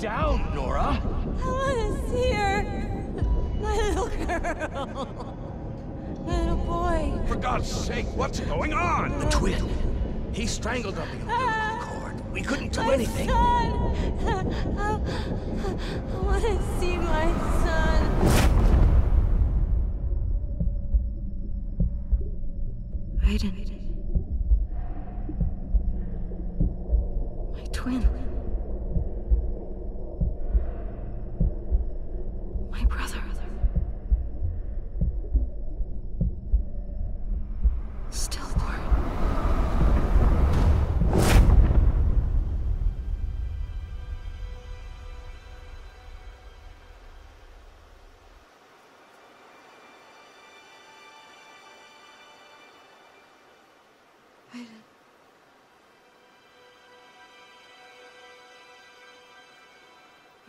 down, Norah. I want to see her. My little girl. My little boy. For God's sake, what's going on? The twin. He strangled on the umbilical ah, cord. We couldn't do anything. Son. I, I want to see my son. Aiden. My twin.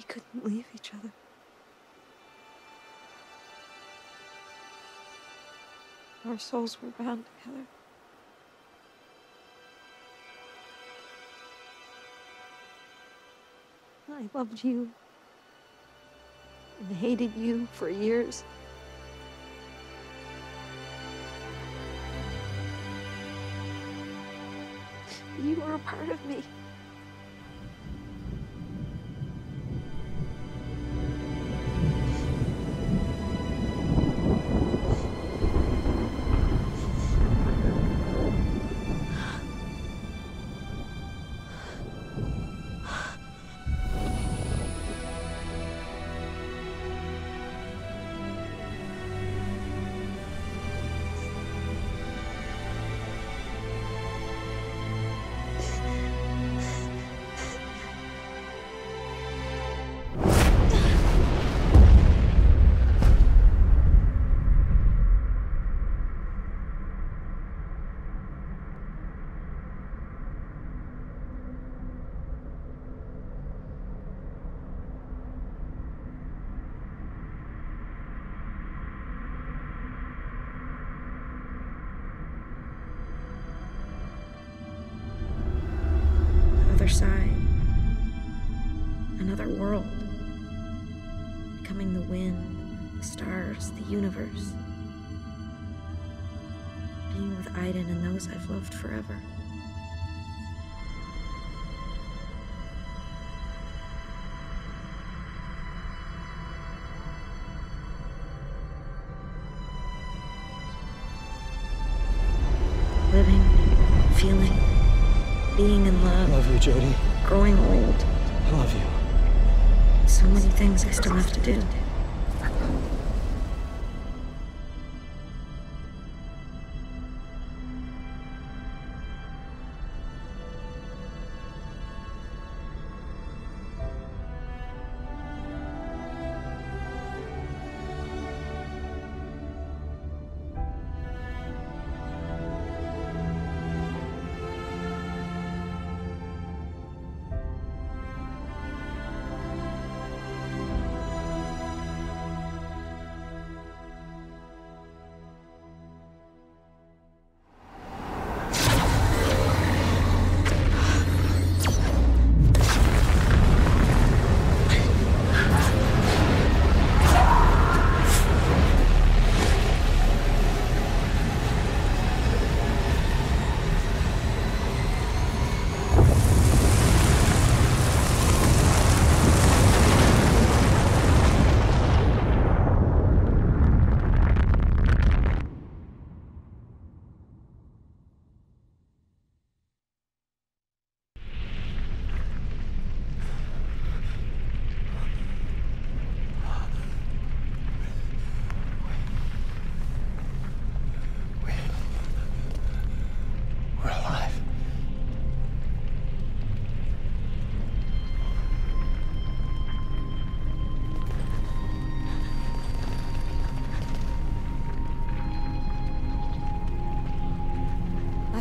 We couldn't leave each other. Our souls were bound together. I loved you and hated you for years. You were a part of me. The the universe. Being with Aiden and those I've loved forever. Living, feeling, being in love, I Love you, Jodie. growing old. I love you. So many things I still have to do.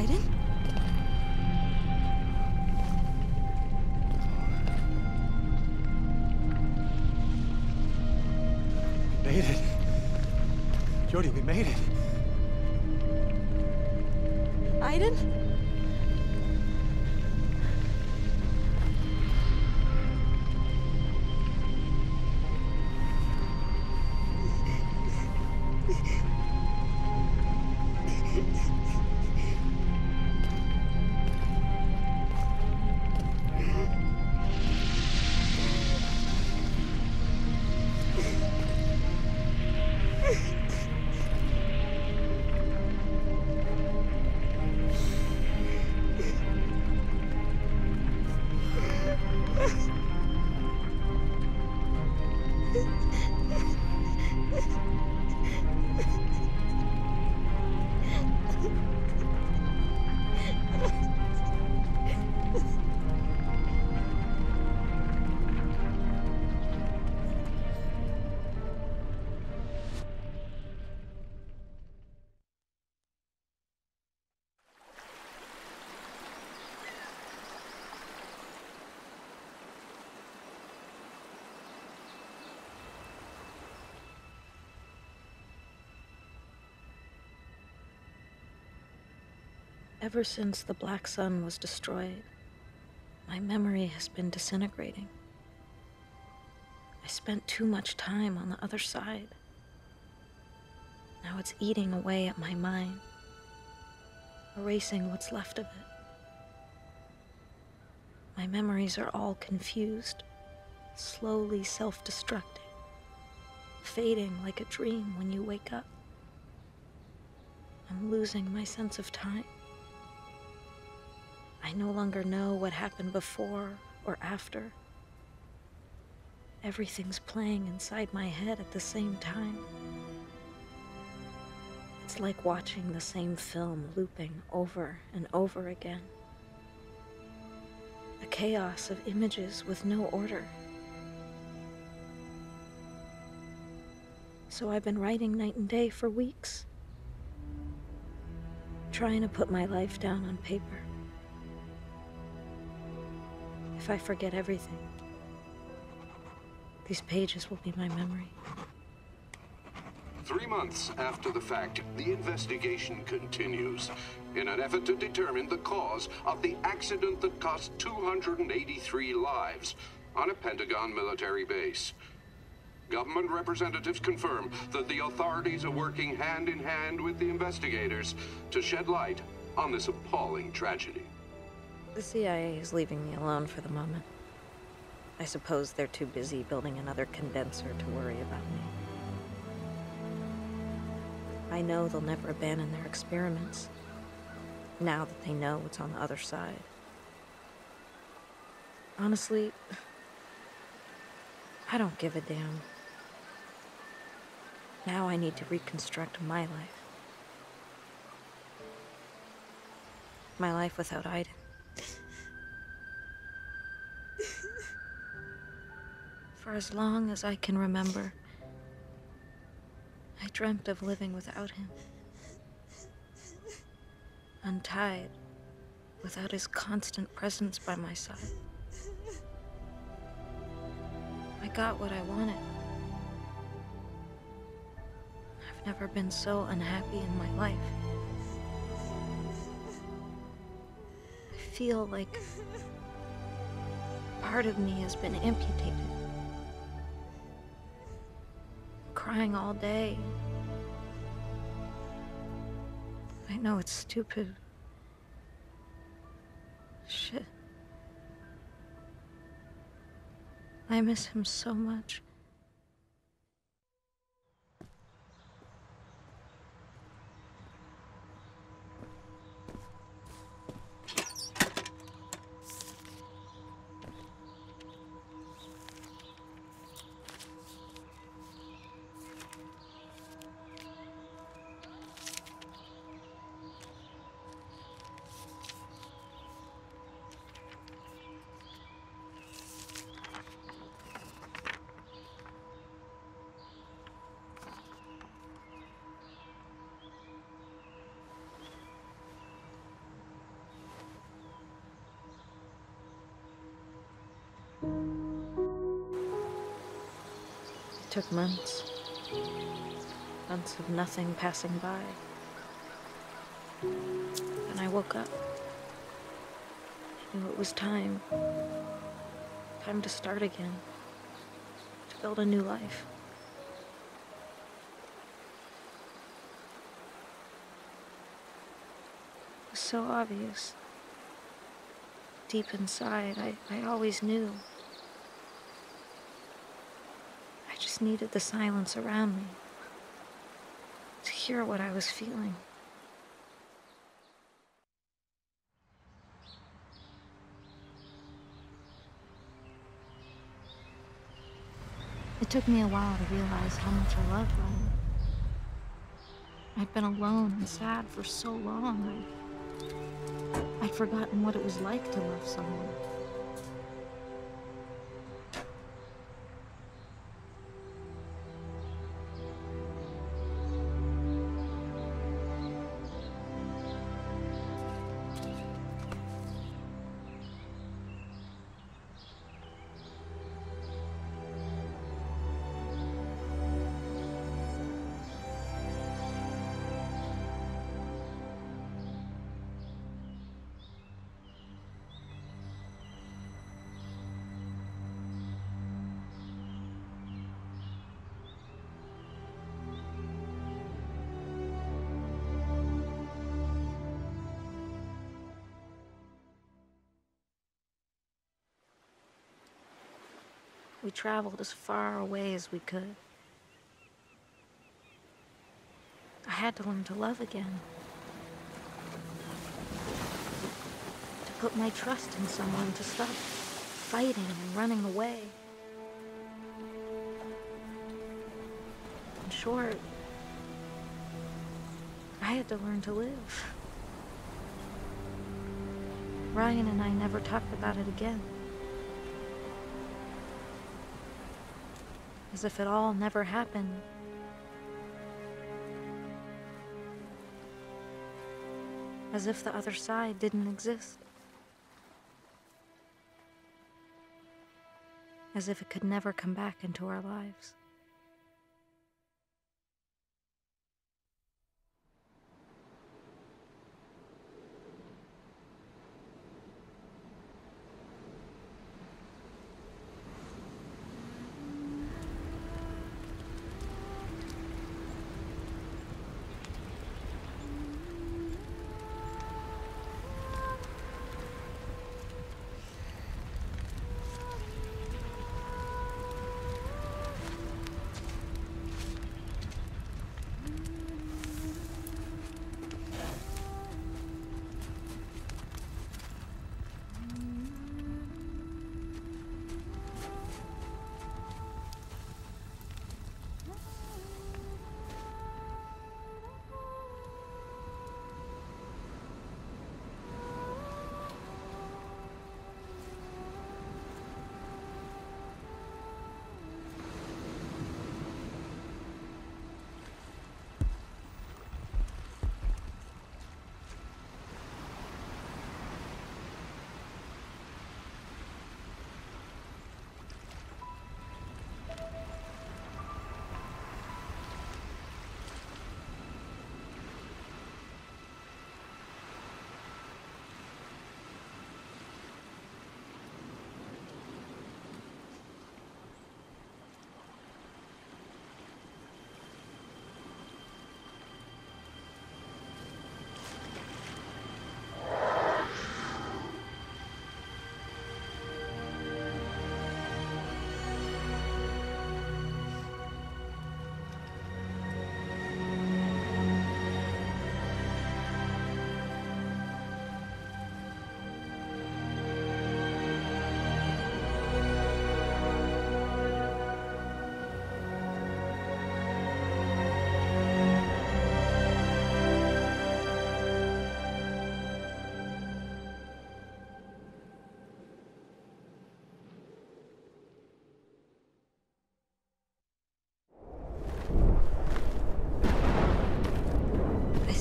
Aiden? Made it. Jodie, we made it. Ever since the Black Sun was destroyed, my memory has been disintegrating. I spent too much time on the other side. Now it's eating away at my mind, erasing what's left of it. My memories are all confused, slowly self destructing, fading like a dream when you wake up. I'm losing my sense of time. I no longer know what happened before or after. Everything's playing inside my head at the same time. It's like watching the same film looping over and over again. A chaos of images with no order. So I've been writing night and day for weeks, trying to put my life down on paper. If I forget everything, these pages will be my memory. Three months after the fact, the investigation continues in an effort to determine the cause of the accident that cost 283 lives on a Pentagon military base. Government representatives confirm that the authorities are working hand in hand with the investigators to shed light on this appalling tragedy. The CIA is leaving me alone for the moment. I suppose they're too busy building another condenser to worry about me. I know they'll never abandon their experiments, now that they know what's on the other side. Honestly, I don't give a damn. Now I need to reconstruct my life. My life without Aiden. For as long as I can remember, I dreamt of living without him. Untied, without his constant presence by my side. I got what I wanted. I've never been so unhappy in my life. I feel like part of me has been amputated. Crying all day. I know it's stupid. Shit. I miss him so much. It took months. Months of nothing passing by. Then I woke up. I knew it was time. Time to start again. To build a new life. It was so obvious. Deep inside, I, I always knew. I needed the silence around me to hear what I was feeling. It took me a while to realize how much I loved Ryan. I'd been alone and sad for so long. I'd forgotten what it was like to love someone. We traveled as far away as we could. I had to learn to love again. To put my trust in someone, to stop fighting and running away. In short, I had to learn to live. Ryan and I never talked about it again. As if it all never happened. As if the other side didn't exist. As if it could never come back into our lives.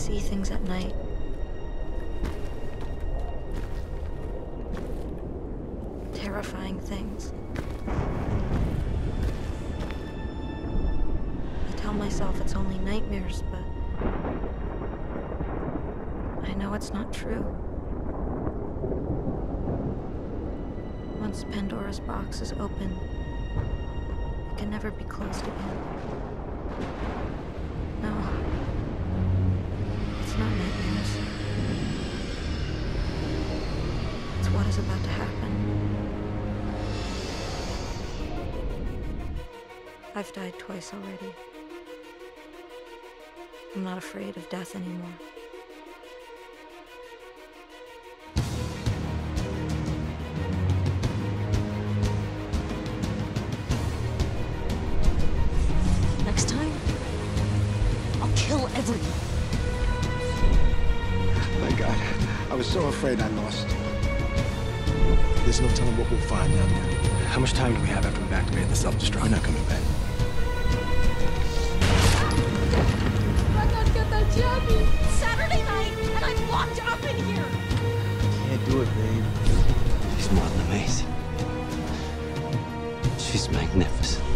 See things at night. Terrifying things. I tell myself it's only nightmares, but I know it's not true. Once Pandora's box is open, it can never be closed again. About to happen. I've died twice already. I'm not afraid of death anymore. Next time, I'll kill everyone. My God, I was so afraid I lost. There's no telling what we'll find down there. How much time do we have after we've activated the self-destruct? We're not coming back. Saturday night, and I'm locked up in here. Can't do it, babe. She's more than amazing. She's magnificent.